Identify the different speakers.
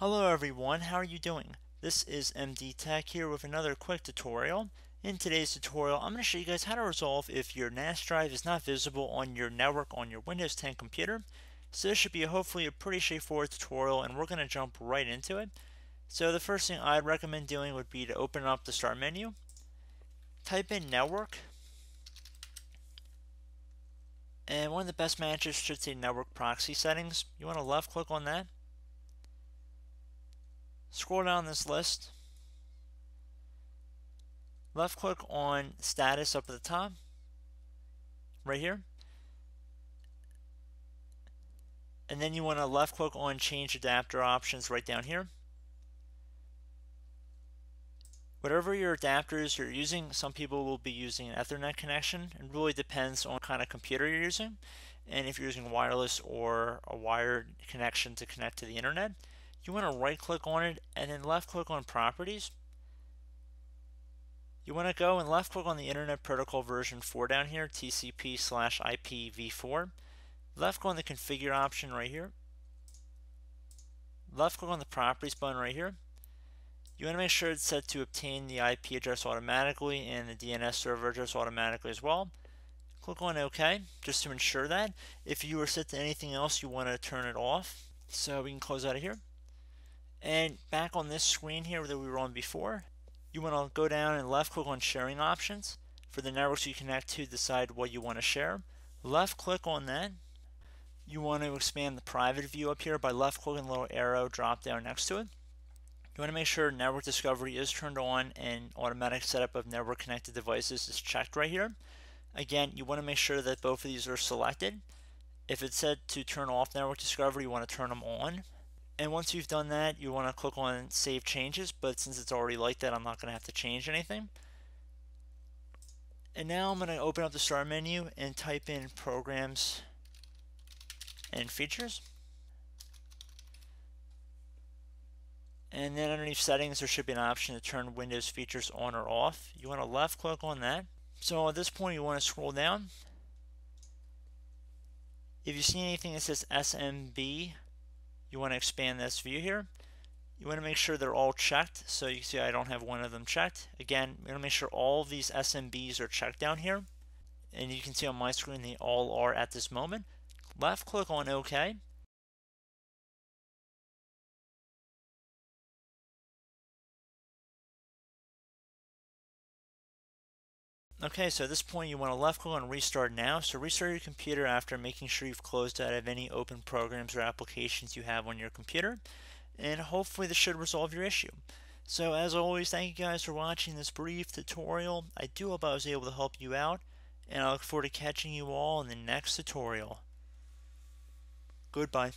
Speaker 1: Hello everyone, how are you doing? This is MD Tech here with another quick tutorial. In today's tutorial, I'm going to show you guys how to resolve if your NAS drive is not visible on your network on your Windows 10 computer. So this should be hopefully a pretty straightforward tutorial and we're going to jump right into it. So the first thing I'd recommend doing would be to open up the start menu, type in network, and one of the best matches should say network proxy settings. You want to left click on that Scroll down this list. Left click on status up at the top, right here. And then you want to left click on change adapter options right down here. Whatever your adapters you're using, some people will be using an Ethernet connection. It really depends on what kind of computer you're using. And if you're using wireless or a wired connection to connect to the internet you want to right click on it and then left click on properties. You want to go and left click on the Internet Protocol version 4 down here, TCP slash IPv4. Left click on the configure option right here. Left click on the properties button right here. You want to make sure it's set to obtain the IP address automatically and the DNS server address automatically as well. Click on OK just to ensure that. If you are set to anything else, you want to turn it off. So we can close out of here. And back on this screen here that we were on before, you want to go down and left click on sharing options. For the networks you connect to, decide what you want to share. Left click on that. You want to expand the private view up here by left clicking the little arrow drop down next to it. You want to make sure network discovery is turned on and automatic setup of network connected devices is checked right here. Again, you want to make sure that both of these are selected. If it's set to turn off network discovery, you want to turn them on. And once you've done that, you want to click on Save Changes, but since it's already like that, I'm not going to have to change anything. And now I'm going to open up the Start menu and type in Programs and Features. And then underneath Settings, there should be an option to turn Windows features on or off. You want to left click on that. So at this point, you want to scroll down. If you see anything that says SMB, you want to expand this view here. You want to make sure they're all checked. So you see I don't have one of them checked. Again, we want to make sure all of these SMBs are checked down here. And you can see on my screen they all are at this moment. Left click on OK. Okay, so at this point you want to left click on restart now. So restart your computer after making sure you've closed out of any open programs or applications you have on your computer. And hopefully this should resolve your issue. So as always, thank you guys for watching this brief tutorial. I do hope I was able to help you out. And I look forward to catching you all in the next tutorial. Goodbye.